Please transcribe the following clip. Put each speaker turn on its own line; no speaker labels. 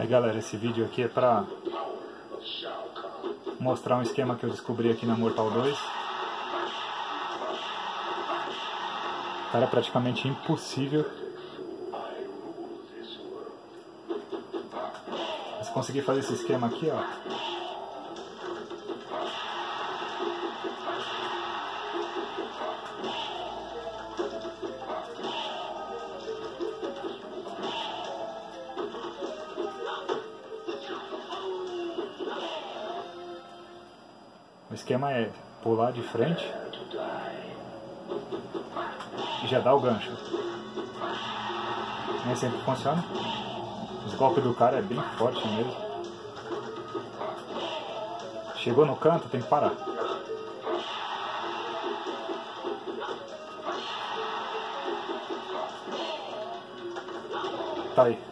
Aí galera, esse vídeo aqui é pra mostrar um esquema que eu descobri aqui na Mortal 2. Cara, é praticamente impossível. Mas consegui fazer esse esquema aqui, ó. O esquema é pular de frente e já dá o gancho. Nem sempre funciona. Os golpes do cara é bem forte mesmo. Chegou no canto, tem que parar. Tá aí.